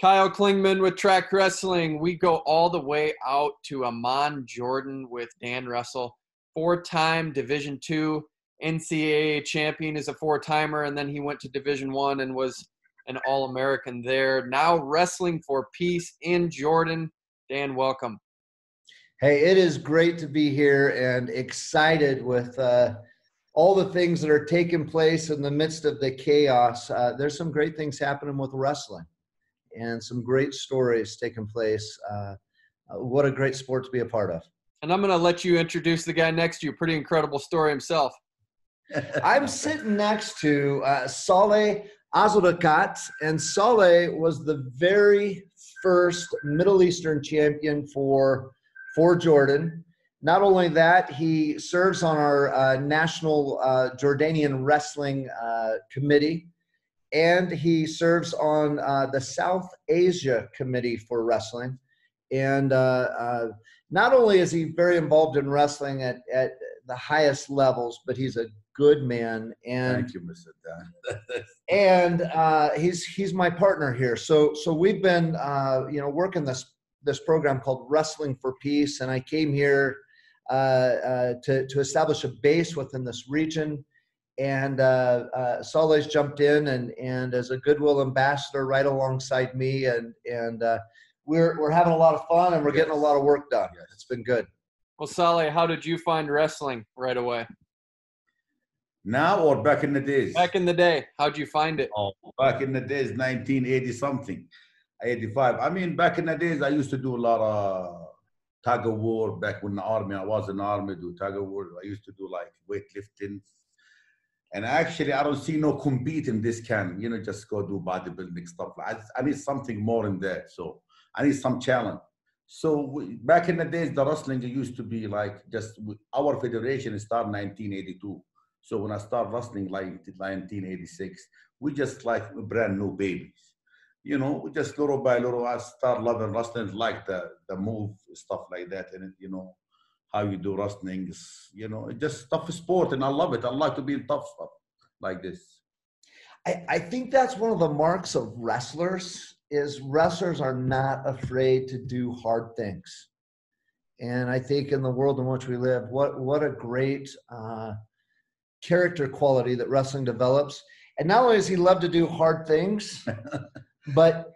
Kyle Klingman with Trackwrestling. We go all the way out to Amman, Jordan with Dan Russell, four-time Division Two NCAA champion is a four-timer, and then he went to Division One and was an All-American there. Now wrestling for peace in Jordan. Dan, welcome. Hey, it is great to be here and excited with uh, all the things that are taking place in the midst of the chaos. Uh, there's some great things happening with wrestling and some great stories taking place. Uh, uh what a great sport to be a part of. And I'm going to let you introduce the guy next to you. Pretty incredible story himself. I'm sitting next to uh, Saleh Alriziqat, and Saleh was the very first Middle Eastern champion for for Jordan. Not only that, he serves on our uh, national uh, Jordanian wrestling uh, committee, and he serves on uh, the South Asia committee for wrestling. And uh, uh, not only is he very involved in wrestling at, at the highest levels, but he's a good man. And thank you, Mr. Dan. and uh, he's he's my partner here. So so we've been uh, you know working this this program called Wrestling for Peace, and I came here uh, uh to to establish a base within this region. And uh, uh, Saleh's jumped in and and as a goodwill ambassador right alongside me, and and uh, we're we're having a lot of fun and we're yes. getting a lot of work done. Yes. It's been good. Well, Saleh, how did you find wrestling right away? Now or back in the days? Back in the day. How'd you find it? Oh, back in the days, 1980 something, 85. I mean, back in the days, I used to do a lot of tug of war back when the army, I was in the army, do tug of war. I used to do like weightlifting. And actually, I don't see no compete in this can, you know, just go do bodybuilding stuff. I, I need something more in that. So I need some challenge. So back in the days, the wrestling used to be like just our federation started 1982 so when I start wrestling like 1986, we just like brand new babies. You know, we just little by little, I start loving wrestling, like the the move stuff like that, and you know how you do wrestling is, you know, just tough sport, and I love it. I like to be in tough stuff like this. I, I think that's one of the marks of wrestlers is wrestlers are not afraid to do hard things. And I think in the world in which we live, what what a great uh, character quality that wrestling develops. And not only does he love to do hard things, but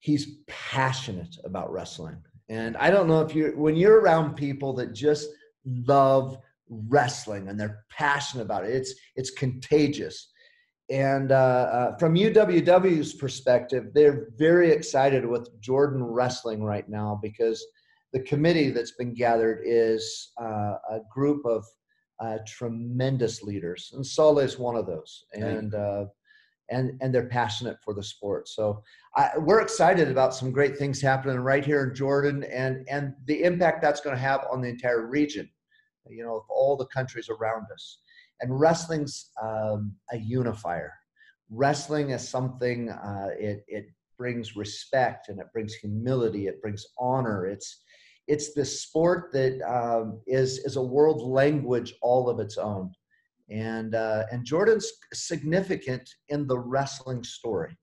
he's passionate about wrestling. And I don't know if you when you're around people that just love wrestling and they're passionate about it, it's it's contagious. And uh, uh, from UWW's perspective, they're very excited with Jordan wrestling right now because the committee that's been gathered is uh, a group of uh, tremendous leaders, and Saleh is one of those, and uh, and and they're passionate for the sport. So I, we're excited about some great things happening right here in Jordan, and and the impact that's going to have on the entire region. You know, of all the countries around us, and wrestling's um, a unifier. Wrestling is something uh, it it brings respect and it brings humility. It brings honor. It's it's this sport that um, is is a world language all of its own, and uh, and Jordan's significant in the wrestling story.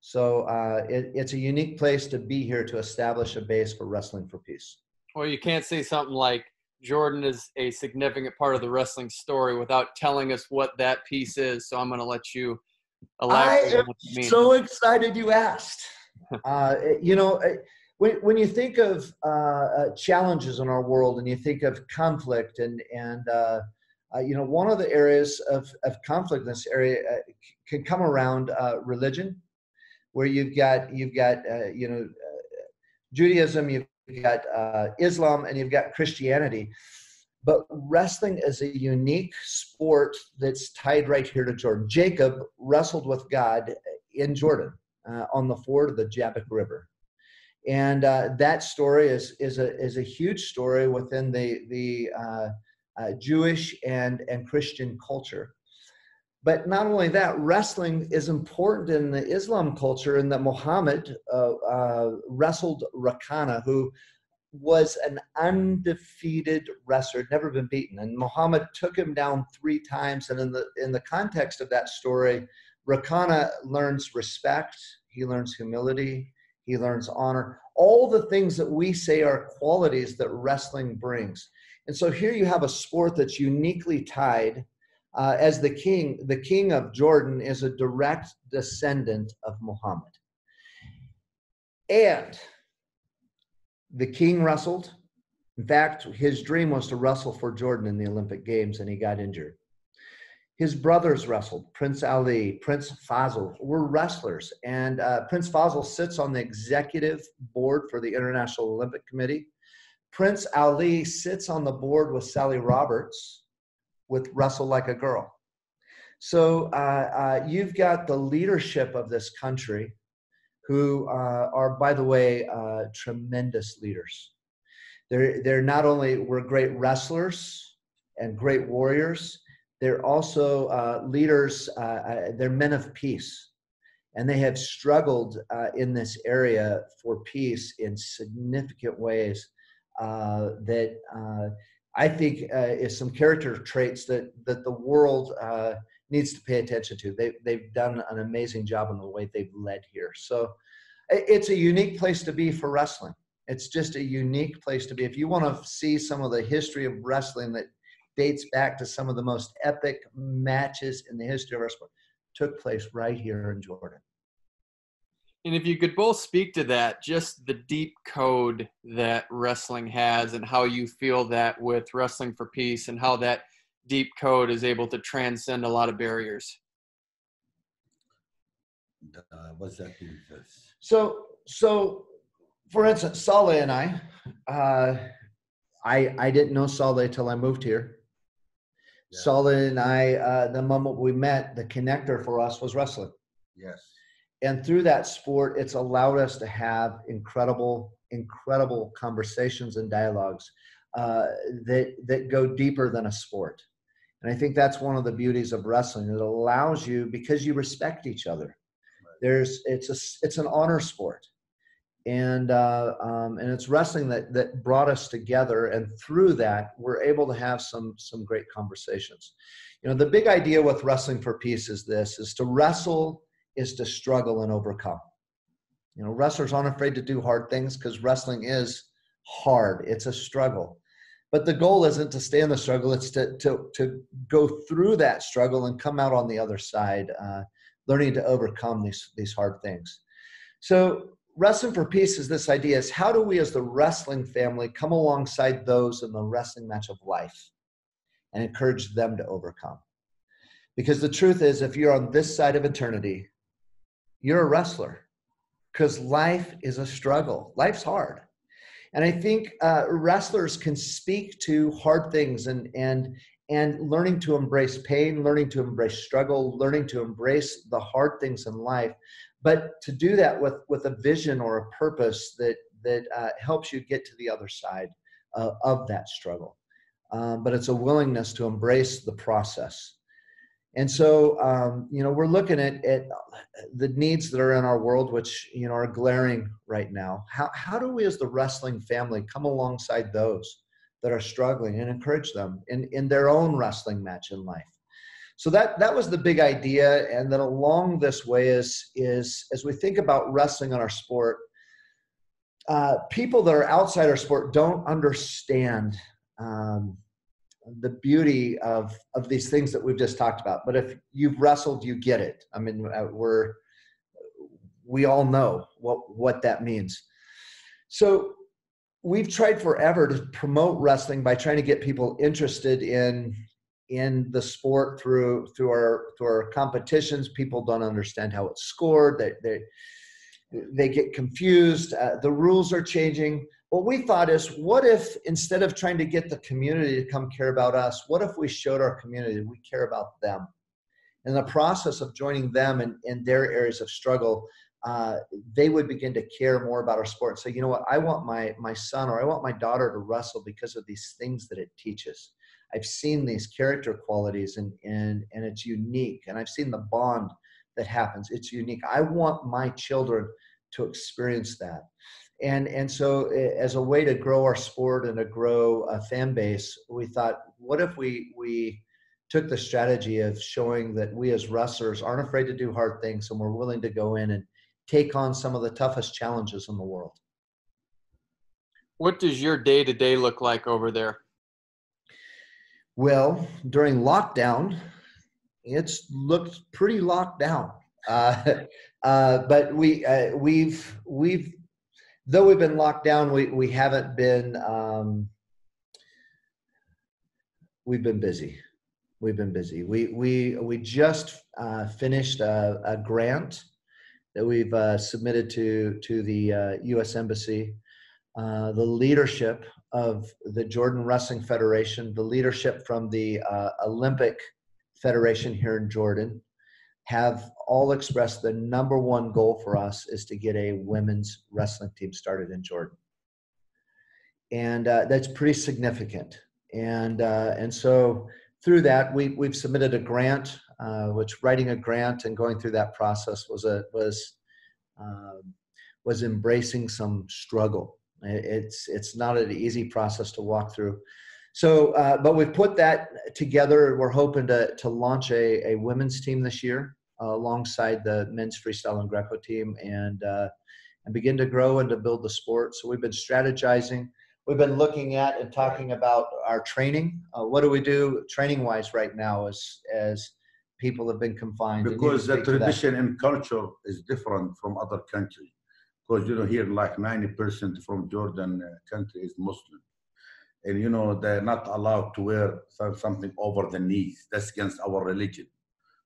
So uh, it, it's a unique place to be here to establish a base for wrestling for peace. Well, you can't say something like Jordan is a significant part of the wrestling story without telling us what that piece is. So I'm going to let you elaborate. I am so excited you asked. uh, you know when, when you think of uh, uh, challenges in our world and you think of conflict and, and uh, uh you know, one of the areas of, of conflict in this area uh, can come around uh, religion, where you've got, you've got you know, Judaism, you've got Islam, and you've got Christianity. But wrestling is a unique sport that's tied right here to Jordan. Jacob wrestled with God in Jordan on the ford of the Jabbok River and uh, that story is is a is a huge story within the the uh, Jewish and and Christian culture. But not only that, wrestling is important in the Islam culture, in that Muhammad uh, uh, wrestled Rakana, who was an undefeated wrestler, never been beaten, and Muhammad took him down three times. And in the in the context of that story, Rakana learns respect he learns humility, he learns honor, all the things that we say are qualities that wrestling brings. And so here you have a sport that's uniquely tied. Uh, as the king, the king of Jordan is a direct descendant of Muhammad. And the king wrestled. In fact, his dream was to wrestle for Jordan in the Olympic Games, and he got injured. His brothers wrestled. Prince Ali, Prince Feisal were wrestlers, and uh, Prince Feisal sits on the executive board for the International Olympic Committee. Prince Ali sits on the board with Sally Roberts with Wrestle Like a Girl. So uh, uh, you've got the leadership of this country who uh, are, by the way, uh, tremendous leaders. They're, they're not only were great wrestlers and great warriors, they're also uh, leaders, uh, uh, they're men of peace. And they have struggled uh, in this area for peace in significant ways that I think is some character traits that, that the world needs to pay attention to. They, they've done an amazing job in the way they've led here. So it's a unique place to be for wrestling. It's just a unique place to be. If you want to see some of the history of wrestling that dates back to some of the most epic matches in the history of our sport, took place right here in Jordan. And if you could both speak to that, just the deep code that wrestling has, and how you feel that with Wrestling for Peace, and how that deep code is able to transcend a lot of barriers. Uh, what's that? So, so for instance, Saleh and I, uh, I I didn't know Saleh till I moved here. Yeah. Saleh and I, uh, the moment we met, the connector for us was wrestling. Yes. And through that sport, it's allowed us to have incredible, incredible conversations and dialogues uh, that that go deeper than a sport. And I think that's one of the beauties of wrestling. It allows you because you respect each other. Right. There's it's a it's an honor sport, and uh, um, and it's wrestling that that brought us together. And through that, we're able to have some some great conversations. You know, the big idea with wrestling for peace is this: is to wrestle is to struggle and overcome. You know, wrestlers aren't afraid to do hard things because wrestling is hard. It's a struggle but the goal isn't to stay in the struggle it's to to to go through that struggle and come out on the other side uh, learning to overcome these these hard things so wrestling for peace is this idea is how do we as the wrestling family come alongside those in the wrestling match of life and encourage them to overcome? Because the truth is if you're on this side of eternity you're a wrestler because life is a struggle. Life's hard. And I think uh, wrestlers can speak to hard things and and and learning to embrace pain, learning to embrace struggle, learning to embrace the hard things in life, but to do that with with a vision or a purpose that that uh, helps you get to the other side uh, of that struggle. Um, but it's a willingness to embrace the process. And so um, you know we're looking at, at the needs that are in our world which you know are glaring right now. How, how do we as the wrestling family come alongside those that are struggling and encourage them in, in their own wrestling match in life so that that was the big idea and then along this way is is as we think about wrestling in our sport uh, people that are outside our sport don't understand um, the beauty of of these things that we've just talked about. But if you've wrestled, you get it. I mean, uh, we're we all know what what that means. So we've tried forever to promote wrestling by trying to get people interested in in the sport through through our through our competitions. People don't understand how it's scored. They they they get confused. Uh, the rules are changing what we thought is what if instead of trying to get the community to come care about us what if we showed our community we care about them in the process of joining them in, in their areas of struggle uh, they would begin to care more about our sport say you know what i want my my son or i want my daughter to wrestle because of these things that it teaches i've seen these character qualities and and and it's unique and i've seen the bond that happens it's unique i want my children to experience that and and so as a way to grow our sport and to grow a fan base we thought what if we we took the strategy of showing that we as wrestlers aren't afraid to do hard things and we're willing to go in and take on some of the toughest challenges in the world. What does your day to day look like over there? Well, during lockdown, it's looked pretty locked down. Uh, uh, but we uh, we've we've though we've been locked down, we we haven't been um, we've been busy. We've been busy. We we we just uh, finished a, a, grant that we've uh, submitted to to the U.S. Uh, Embassy. the leadership of the Jordan Wrestling Federation, the leadership from the Olympic Federation here in Jordan, have all expressed the number one goal for us is to get a women's wrestling team started in Jordan. And uh, that's pretty significant. And, uh, and so through that, we, we've submitted a grant, uh, which writing a grant and going through that process was, a, was, um, was embracing some struggle. It's, it's not an easy process to walk through. So, uh, but we've put that together. We're hoping to, to launch a, a women's team this year uh, alongside the men's freestyle and Greco team and uh, and begin to grow and to build the sport. So we've been strategizing. We've been looking at and talking about our training. Uh, what do we do training wise right now as as people have been confined? Because the tradition and culture is different from other countries. Because you know here like ninety percent from Jordan uh, country is Muslim and you know they're not allowed to wear something over the knees that's against our religion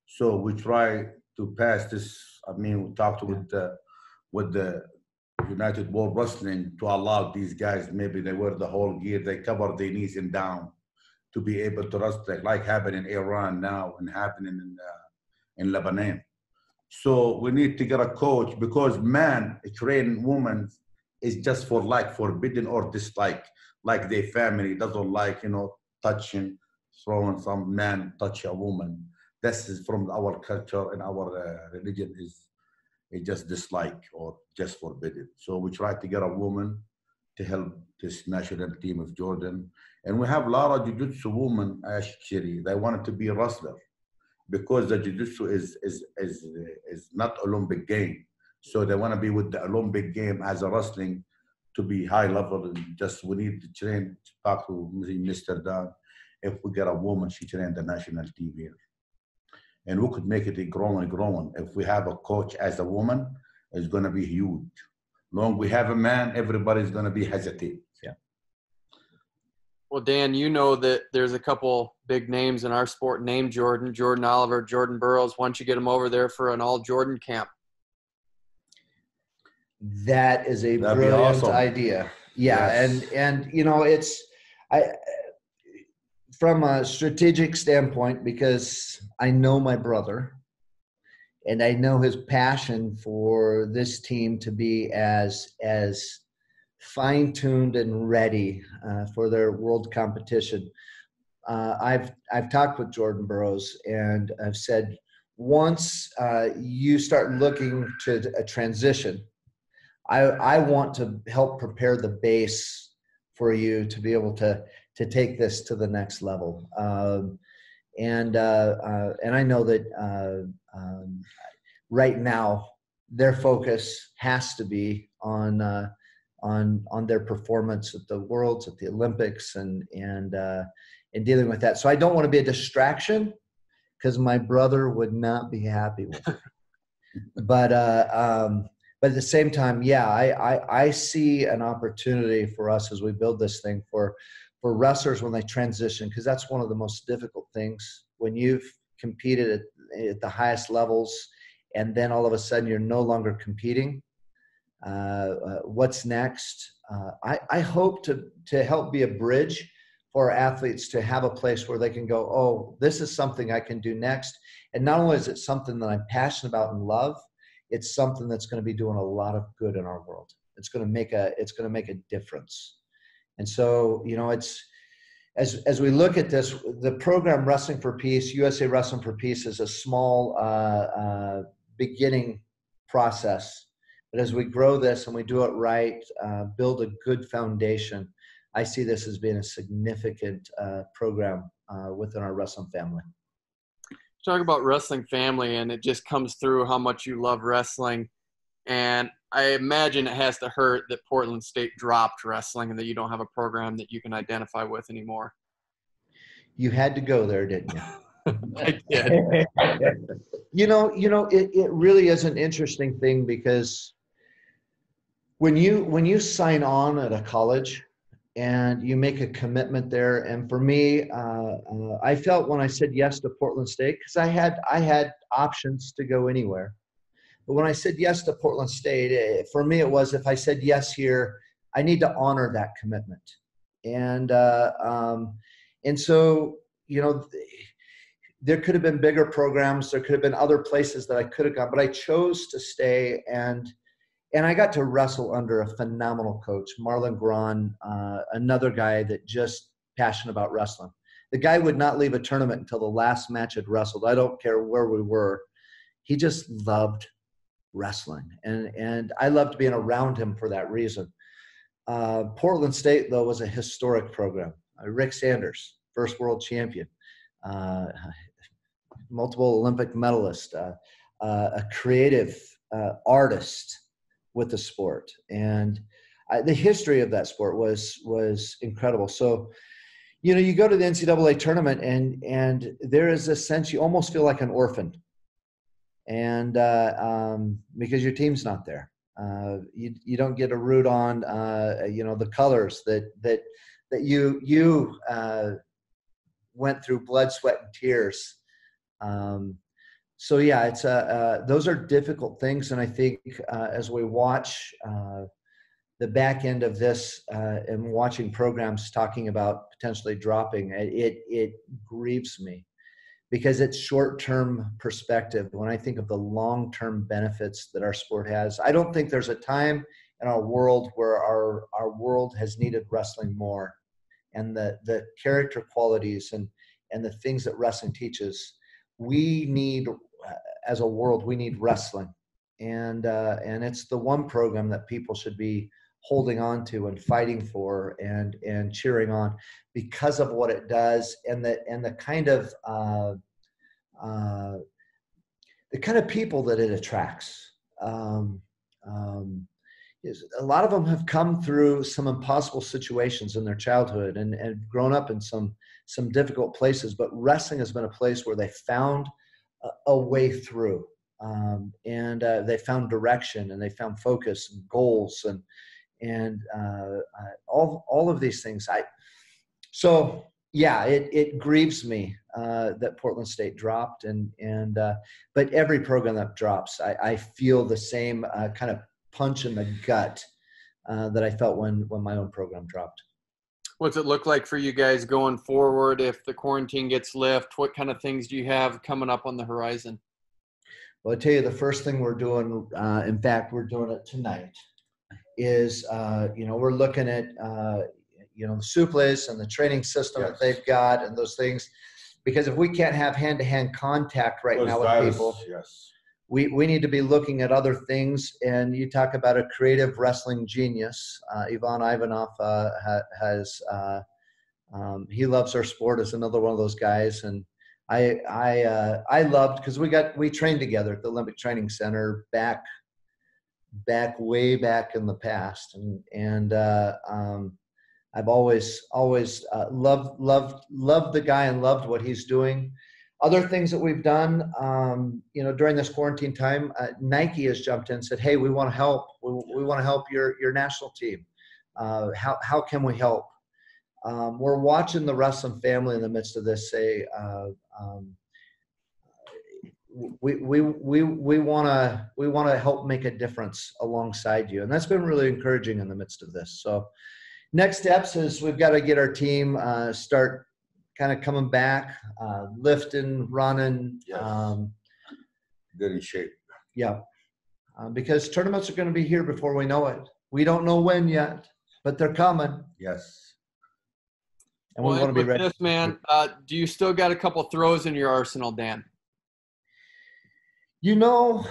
so we try to pass this. I mean, we talked with the with the United World Wrestling to allow these guys. Maybe they wear the whole gear. They cover their knees and down to be able to wrestle, like happening in Iran now and happening in uh, in Lebanon. So we need to get a coach because man, a trained woman is just for like forbidden or dislike, like their family doesn't like, you know, touching, throwing some man touch a woman this is from our culture and our uh, religion is it just dislike or just forbidden. So we try to get a woman to help this national team of Jordan. And we have a lot of jiu-jitsu women actually, they wanted to be a wrestler because the jiu-jitsu is, is, is, is not Olympic game. So they want to be with the Olympic game as a wrestling to be high level and just we need to train to talk to Mr. Don. If we get a woman, she train the national team here and we could make it growing, growing. If we have a coach as a woman, it's going to be huge. Long we have a man, everybody's going to be hesitant. Yeah. Well, Dan, you know that there's a couple big names in our sport named Jordan, Jordan Oliver, Jordan Burroughs. Why don't you get them over there for an all Jordan camp? That is a That'd brilliant awesome. idea. Yeah, yes. and and you know it's I from a strategic standpoint, because I know my brother and I know his passion for this team to be as as fine tuned and ready uh, for their world competition. Uh, I've I've talked with Jordan Burroughs and I've said once uh, you start looking to a transition, I I want to help prepare the base for you to be able to to take this to the next level. Um, and uh, uh, and I know that uh, um, right now their focus has to be on on on their performance at the Worlds, at the Olympics, and and uh, and dealing with that. So I don't want to be a distraction because my brother would not be happy with it. but uh, um, but at the same time, yeah, I, I I see an opportunity for us as we build this thing for for wrestlers when they transition because that's one of the most difficult things when you've competed at, at, the highest levels and then all of a sudden you're no longer competing what's next? Uh, I, I hope to, to help be a bridge for athletes to have a place where they can go oh this is something i can do next. And not only is it something that i'm passionate about and love it's something that's going to be doing a lot of good in our world. It's going to make a it's going to make a difference. And so, you know, it's as as we look at this, the program Wrestling for Peace, USA Wrestling for Peace, is a small uh, uh, beginning process. But as we grow this and we do it right, uh, build a good foundation, I see this as being a significant uh, program uh, within our wrestling family. Talk about wrestling family, and it just comes through how much you love wrestling And I imagine it has to hurt that Portland State dropped wrestling and that you don't have a program that you can identify with anymore. You had to go there, didn't you? I did. you know, you know, it, it really is an interesting thing because when you when you sign on at a college and you make a commitment there, and for me, uh, uh, I felt when I said yes to Portland State because I had I had options to go anywhere, but when I said yes to Portland State, it, for me it was if I said yes here, I need to honor that commitment, and uh, um, and so you know there could have been bigger programs there could have been other places that i could have gone but i chose to stay and and i got to wrestle under a phenomenal coach Marlin Grahn, uh, another guy that just passionate about wrestling. The guy would not leave a tournament until the last match had wrestled. I don't care where we were. He just loved wrestling. And and i loved being around him for that reason. Uh, portland state though was a historic program. Uh, rick sanders first world champion. Uh, multiple Olympic medalist, uh, uh, a creative artist with the sport, and the history of that sport was was incredible. So, you know, you go to the NCAA tournament, and and there is a sense you almost feel like an orphan, and uh, um, because your team's not there. Uh, you, you don't get a root on uh, you know the colors that that that you you went through blood sweat and tears um, so yeah, it's uh, uh, those are difficult things, and I think uh, as we watch uh, the back end of this uh, and watching programs talking about potentially dropping, it it grieves me because it's short-term perspective. When I think of the long-term benefits that our sport has, I don't think there's a time in our world where our our world has needed wrestling more, and the the character qualities and and the things that wrestling teaches we need as a world we need wrestling and uh, and it's the one program that people should be holding on to and fighting for and and cheering on because of what it does and the and the kind of uh, uh, the kind of people that it attracts. Um, um, a lot of them have come through some impossible situations in their childhood and, and grown up in some some difficult places, but wrestling has been a place where they found a, way through. Um, and uh, they found direction and they found focus and goals and and uh, uh, all all of these things. I so yeah, it it grieves me uh, that Portland State dropped and and uh, but every program that drops, I, I feel the same uh, kind of punch in the gut that I felt when when my own program dropped. What's it look like for you guys going forward if the quarantine gets lifted? What kind of things do you have coming up on the horizon? Well, I tell you, the first thing we're doing, uh, in fact, we're doing it tonight, is uh, you know we're looking at uh, you know the suples and the training system yes. that they've got and those things, because if we can't have hand-to-hand contact right those now with people, yes we, we need to be looking at other things. And you talk about a creative wrestling genius. Uh, Ivan Ivanov uh, ha, has, uh, um, he loves our sport as another one of those guys. And I, I, uh, I loved, because we got, we trained together at the Olympic Training Center back, back way back in the past. And, and, uh, um, I've always, always uh, loved, loved, loved the guy and loved what he's doing other things that we've done, um, you know, during this quarantine time, uh, Nike has jumped in and said, "Hey, we want to help. We, we want to help your your national team. Uh, how how can we help?" Um, we're watching the wrestling family in the midst of this say, uh, um, "We we we we want to we want to help make a difference alongside you," and that's been really encouraging in the midst of this. So, next steps is we've got to get our team uh, start kind of coming back, uh, lifting, running. Yes. Um, Good in shape. Yeah. Uh, because tournaments are going to be here before we know it. We don't know when yet, but they're coming. Yes. And well, we want to be ready. This man, uh, do you still got a couple throws in your arsenal, Dan? You know,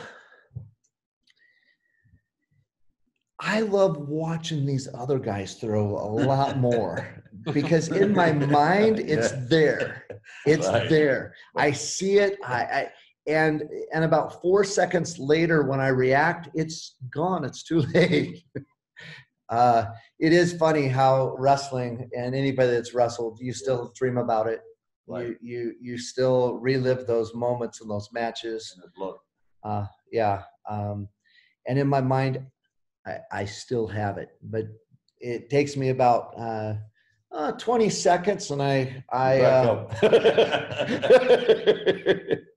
I love watching these other guys throw a lot more because in my mind it's there. It's right. there. I see it. I, I and and about four seconds later when i react it's gone it's too late uh, it is funny how wrestling and anybody that's wrestled you still dream about it Right. you you you still relive those moments and those matches blood. uh, yeah um, and in my mind I, I still have it but it takes me about uh, uh, 20 seconds and i i uh.